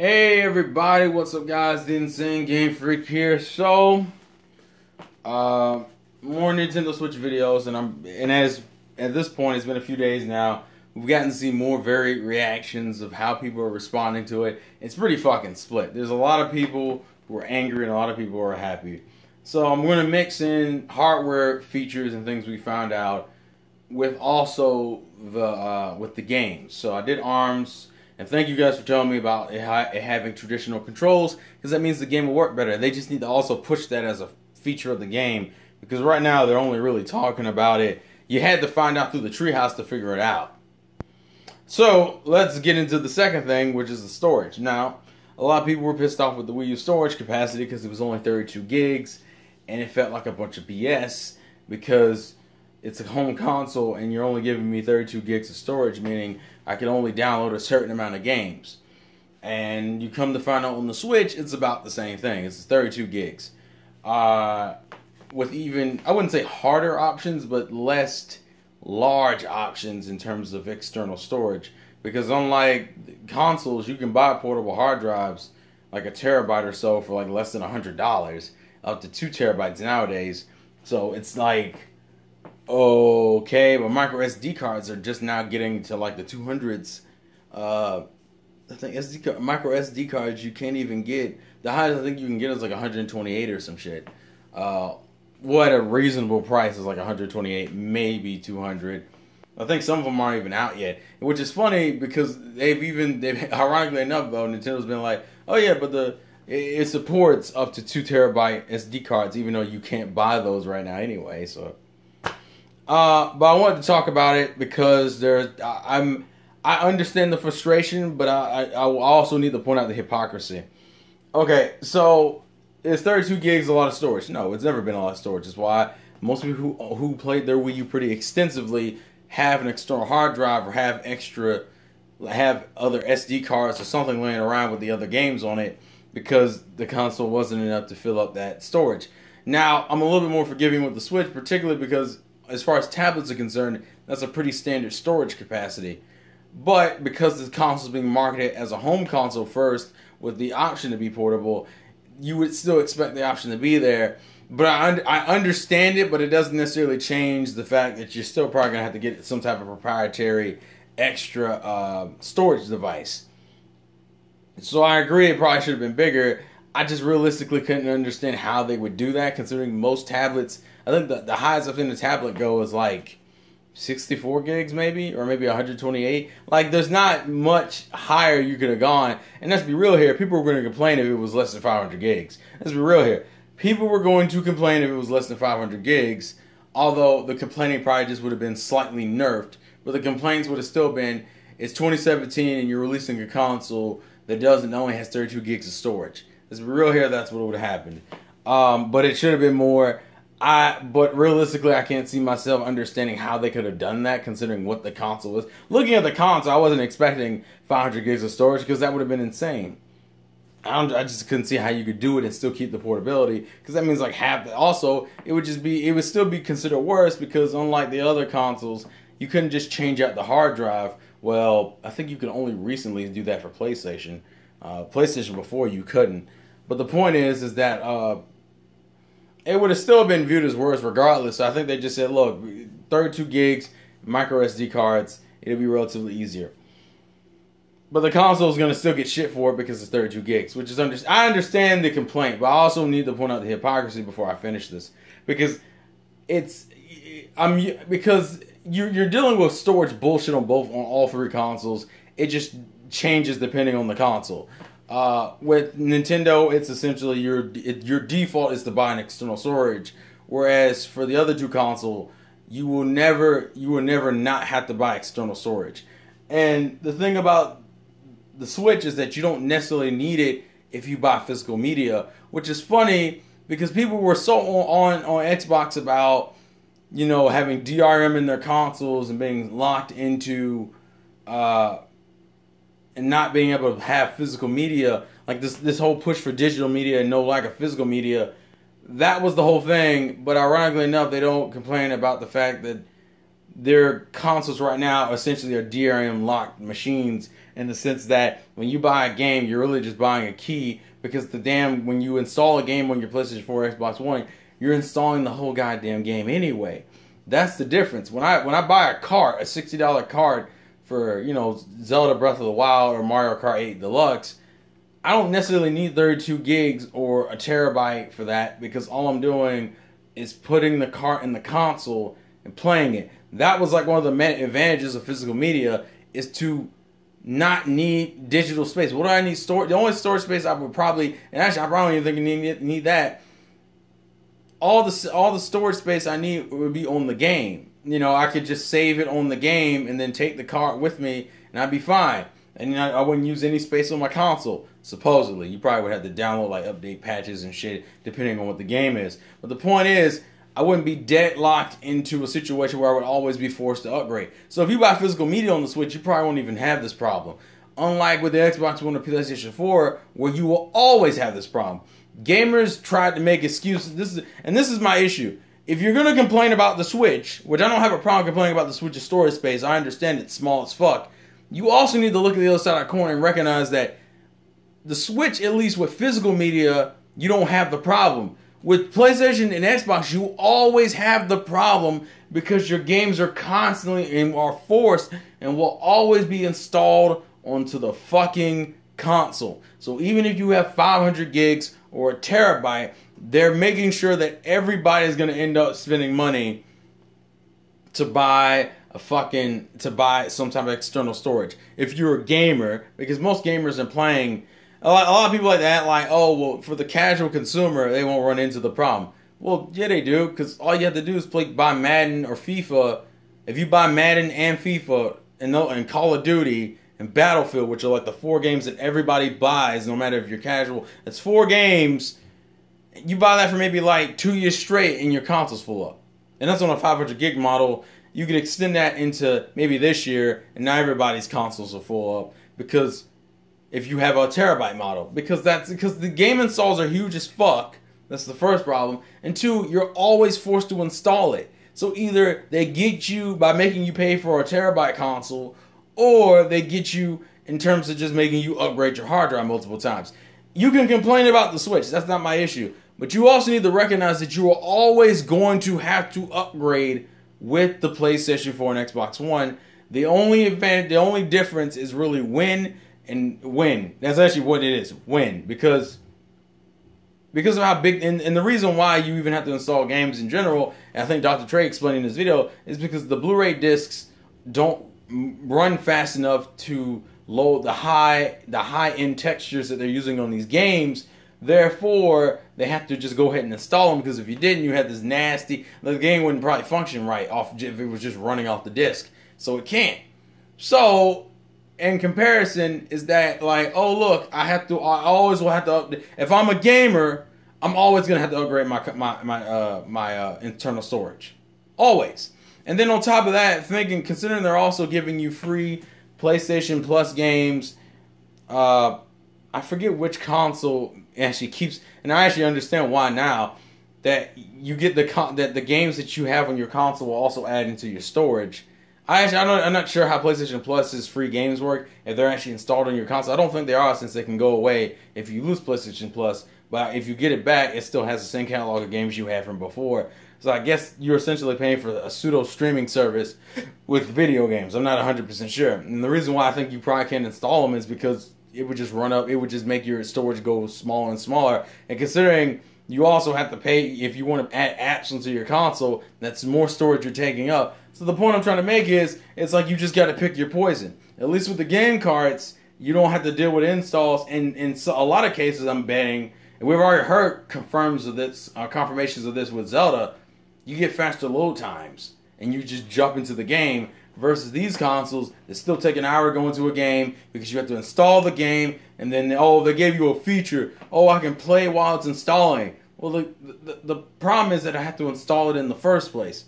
Hey everybody, what's up guys? The Insane Game Freak here. So, uh, more Nintendo Switch videos, and I'm and as at this point, it's been a few days now. We've gotten to see more varied reactions of how people are responding to it. It's pretty fucking split. There's a lot of people who are angry and a lot of people who are happy. So I'm going to mix in hardware features and things we found out with also the uh, with the games. So I did ARMS, and thank you guys for telling me about it, it having traditional controls because that means the game will work better. They just need to also push that as a feature of the game because right now they're only really talking about it. You had to find out through the treehouse to figure it out. So let's get into the second thing, which is the storage. Now, a lot of people were pissed off with the Wii U storage capacity because it was only 32 gigs, and it felt like a bunch of BS because it's a home console and you're only giving me 32 gigs of storage, meaning I can only download a certain amount of games. And you come to find out on the Switch, it's about the same thing. It's 32 gigs. Uh, with even, I wouldn't say harder options, but less large options in terms of external storage. Because unlike consoles, you can buy portable hard drives like a terabyte or so for like less than a hundred dollars, up to two terabytes nowadays. So it's like okay, but micro SD cards are just now getting to like the two hundreds. Uh, I think SD micro SD cards you can't even get. The highest I think you can get is like 128 or some shit. Uh, what a reasonable price is like 128, maybe 200. I think some of them aren't even out yet, which is funny because they've even they've ironically enough though Nintendo's been like, oh yeah, but the it, supports up to two terabyte SD cards, even though you can't buy those right now anyway. So, uh, but I wanted to talk about it because there's I'm I understand the frustration, but I I, I also need to point out the hypocrisy. Okay, so is 32 gigs a lot of storage? No, it's never been a lot of storage. It's why most people who who played their Wii U pretty extensively have an external hard drive or have extra have other SD cards or something laying around with the other games on it because the console wasn't enough to fill up that storage. Now, I'm a little bit more forgiving with the Switch, particularly because as far as tablets are concerned, that's a pretty standard storage capacity. But because the console is being marketed as a home console first with the option to be portable, you would still expect the option to be there. But I, un- I understand it, but it doesn't necessarily change the fact that you're still probably gonna have to get some type of proprietary extra uh, storage device. So I agree, it probably should have been bigger. I just realistically couldn't understand how they would do that, considering most tablets. I think the, the highest I've seen the tablet go is like 64 gigs, maybe, or maybe 128. Like, there's not much higher you could have gone. And let's be real here, people were going to complain if it was less than 500 gigs. Let's be real here. People were going to complain if it was less than 500 gigs, although the complaining probably just would have been slightly nerfed. But the complaints would have still been it's 2017 and you're releasing a console that doesn't only has 32 gigs of storage. Let's be real here, that's what would have happened. Um, but it should have been more. I but realistically, I can't see myself understanding how they could have done that, considering what the console was. Looking at the console, I wasn't expecting 500 gigs of storage because that would have been insane. I, I just couldn't see how you could do it and still keep the portability because that means like half. The, also, it would just be it would still be considered worse because unlike the other consoles, you couldn't just change out the hard drive well, I think you can only recently do that for PlayStation. Uh, PlayStation before you couldn't. But the point is, is that uh, it would have still been viewed as worse regardless. So I think they just said, look, 32 gigs, micro SD cards, it'll be relatively easier. But the console is going to still get shit for it because it's 32 gigs, which is under. I understand the complaint, but I also need to point out the hypocrisy before I finish this because it's I'm because you're, you're dealing with storage bullshit on both on all three consoles. It just changes depending on the console. Uh, with Nintendo, it's essentially your it, your default is to buy an external storage, whereas for the other two console, you will never you will never not have to buy external storage. And the thing about the Switch is that you don't necessarily need it if you buy physical media, which is funny because people were so on on, on Xbox about you know, having DRM in their consoles and being locked into uh, and not being able to have physical media, like this this whole push for digital media and no lack of physical media, that was the whole thing. But ironically enough, they don't complain about the fact that their consoles right now essentially are DRM locked machines, in the sense that when you buy a game, you're really just buying a key because the damn when you install a game on your PlayStation 4, Xbox One, you're installing the whole goddamn game anyway. That's the difference. When I when I buy a cart, a sixty dollar cart for you know Zelda Breath of the Wild or Mario Kart 8 Deluxe, I don't necessarily need 32 gigs or a terabyte for that because all I'm doing is putting the cart in the console and playing it. That was like one of the advantages of physical media is to not need digital space. What do I need storage? The only storage space I would probably, and actually I probably don't even think I need, need that. All the all the storage space I need would be on the game. You know, I could just save it on the game and then take the cart with me, and I'd be fine. And you know, I wouldn't use any space on my console. Supposedly, you probably would have to download like update patches and shit depending on what the game is. But the point is, I wouldn't be deadlocked into a situation where I would always be forced to upgrade. So if you buy physical media on the Switch, you probably won't even have this problem. Unlike with the Xbox One or PlayStation 4, where you will always have this problem. Gamers tried to make excuses. This is and this is my issue. If you're gonna complain about the Switch, which I don't have a problem complaining about the Switch's storage space, I understand it's small as fuck. You also need to look at the other side of the coin and recognize that the Switch, at least with physical media, you don't have the problem with PlayStation and Xbox, you always have the problem because your games are constantly and are forced and will always be installed onto the fucking console. So even if you have 500 gigs or a terabyte, they're making sure that everybody is going to end up spending money to buy a fucking to buy some type of external storage. If you're a gamer, because most gamers are playing a lot, a lot of people like that, like, oh, well, for the casual consumer, they won't run into the problem. Well, yeah, they do, because all you have to do is play buy Madden or FIFA. If you buy Madden and FIFA and, and Call of Duty and Battlefield, which are like the four games that everybody buys, no matter if you're casual, it's four games. You buy that for maybe like two years straight, and your console's full up. And that's on a 500 gig model. You could extend that into maybe this year, and now everybody's consoles are full up because if you have a terabyte model because that's because the game installs are huge as fuck. That's the first problem. And two, you're always forced to install it. So either they get you by making you pay for a terabyte console, or they get you in terms of just making you upgrade your hard drive multiple times. You can complain about the Switch, that's not my issue. But you also need to recognize that you are always going to have to upgrade with the PlayStation 4 and Xbox One. The only advantage, the only difference is really when and when. That's actually what it is. When because because of how big and, and the reason why you even have to install games in general. I think Dr. Trey explained in this video is because the Blu-ray discs don't run fast enough to load the high the high end textures that they're using on these games. Therefore, they have to just go ahead and install them because if you didn't, you had this nasty. The game wouldn't probably function right off if it was just running off the disc. So it can't. So in comparison is that like, oh look, I have to, I always will have to update. If I'm a gamer, I'm always gonna have to upgrade my my my uh, my uh, internal storage, always. And then on top of that, thinking considering they're also giving you free PlayStation Plus games, uh, I forget which console actually keeps, and I actually understand why now that you get the con- that the games that you have on your console will also add into your storage I actually, I am not sure how PlayStation Plus's free games work. If they're actually installed on your console, I don't think they are, since they can go away if you lose PlayStation Plus. But if you get it back, it still has the same catalog of games you had from before. So I guess you're essentially paying for a pseudo streaming service with video games. I'm not 100% sure. And the reason why I think you probably can't install them is because it would just run up. It would just make your storage go smaller and smaller. And considering you also have to pay if you want to add apps into your console, that's more storage you're taking up. So the point I'm trying to make is, it's like you just got to pick your poison. At least with the game carts, you don't have to deal with installs. And in a lot of cases, I'm betting, and we've already heard confirms of this, uh, confirmations of this with Zelda. You get faster load times, and you just jump into the game. Versus these consoles, that still take an hour going to a game because you have to install the game, and then oh, they gave you a feature. Oh, I can play while it's installing. Well, the, the, the problem is that I have to install it in the first place.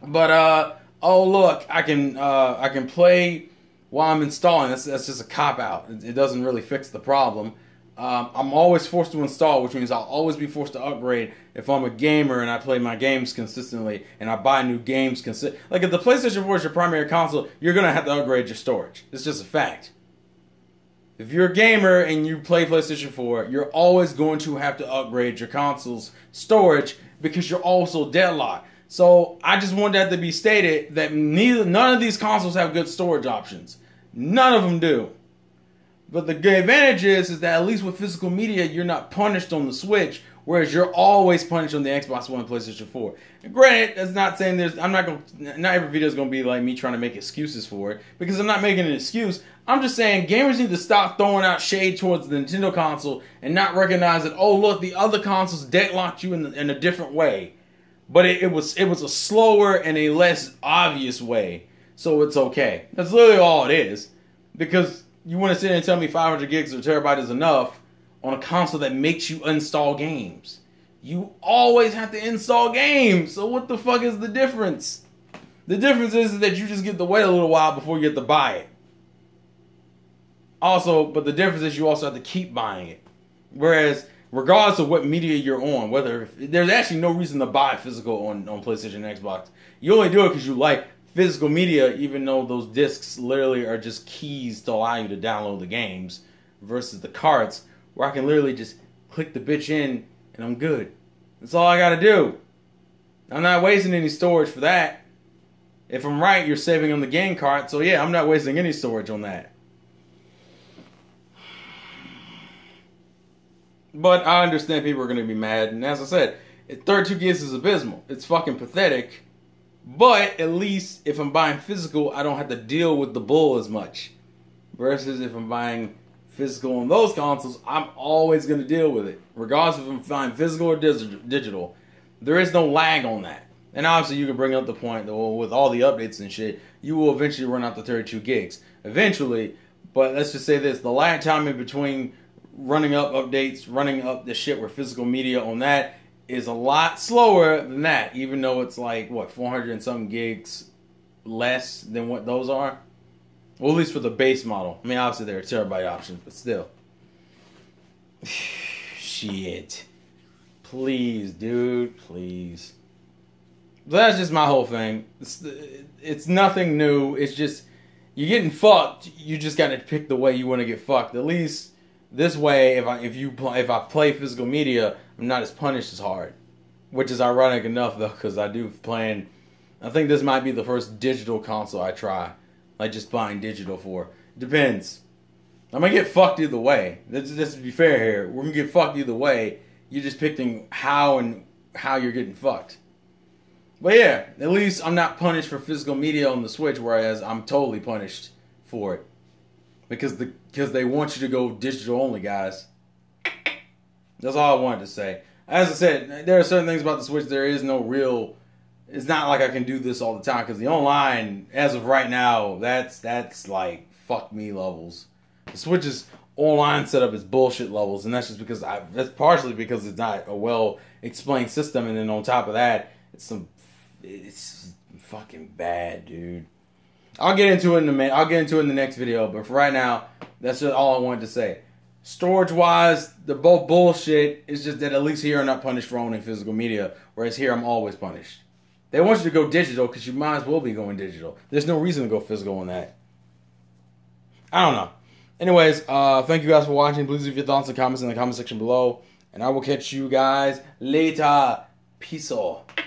But uh, oh look, I can uh, I can play while I'm installing. That's that's just a cop out. It, it doesn't really fix the problem. Um, I'm always forced to install, which means I'll always be forced to upgrade if I'm a gamer and I play my games consistently and I buy new games Like if the PlayStation 4 is your primary console, you're gonna have to upgrade your storage. It's just a fact. If you're a gamer and you play PlayStation 4, you're always going to have to upgrade your console's storage because you're also deadlocked. So I just want that to be stated that neither none of these consoles have good storage options. None of them do. But the good advantage is, is that at least with physical media, you're not punished on the Switch, whereas you're always punished on the Xbox One and PlayStation 4. And granted, that's not saying there's. I'm not going. Not every video is going to be like me trying to make excuses for it because I'm not making an excuse. I'm just saying gamers need to stop throwing out shade towards the Nintendo console and not recognize that. Oh, look, the other consoles deadlocked you in, the, in a different way, but it, it was it was a slower and a less obvious way, so it's okay. That's literally all it is, because you want to sit and tell me 500 gigs or terabyte is enough on a console that makes you install games. You always have to install games. So what the fuck is the difference? The difference is that you just get to wait a little while before you get to buy it. Also, but the difference is you also have to keep buying it. Whereas, regardless of what media you're on, whether there's actually no reason to buy physical on, on PlayStation and Xbox, you only do it because you like physical media, even though those discs literally are just keys to allow you to download the games versus the carts where I can literally just click the bitch in and I'm good. That's all I gotta do. I'm not wasting any storage for that. If I'm right, you're saving on the game cart, so yeah, I'm not wasting any storage on that. But I understand people are gonna be mad, and as I said, 32 gigs is abysmal. It's fucking pathetic but at least if I'm buying physical, I don't have to deal with the bull as much. Versus if I'm buying physical on those consoles, I'm always going to deal with it, regardless if I'm buying physical or digital. There is no lag on that. And obviously, you can bring up the point that well, with all the updates and shit, you will eventually run out to 32 gigs. Eventually, but let's just say this: the lag time in between running up updates, running up the shit with physical media on that is a lot slower than that, even though it's like what 400 and some gigs less than what those are. Well, at least for the base model. I mean, obviously there are terabyte options, but still. Shit. Please, dude, please. That's just my whole thing. It's, it's nothing new. It's just you're getting fucked. You just got to pick the way you want to get fucked. At least this way, if I if you if I play physical media, I'm not as punished as hard, which is ironic enough though, because I do plan. I think this might be the first digital console I try, like just buying digital for. Depends. I'm gonna get fucked either way. Let's just be fair here. We're gonna get fucked either way. You're just picking how and how you're getting fucked. But yeah, at least I'm not punished for physical media on the Switch, whereas I'm totally punished for it because the because they want you to go digital only, guys. That's all I wanted to say. As I said, there are certain things about the Switch. There is no real. It's not like I can do this all the time because the online, as of right now, that's that's like fuck me levels. The Switch's online setup is bullshit levels, and that's just because I. That's partially because it's not a well explained system, and then on top of that, it's some. It's fucking bad, dude. I'll get into it in the I'll get into it in the next video, but for right now, that's just all I wanted to say. Storage wise, the both bullshit is just that at least here I'm not punished for owning physical media, whereas here I'm always punished. They want you to go digital because you might as well be going digital. There's no reason to go physical on that. I don't know. Anyways, uh, thank you guys for watching. Please leave your thoughts and comments in the comment section below. And I will catch you guys later. Peace out.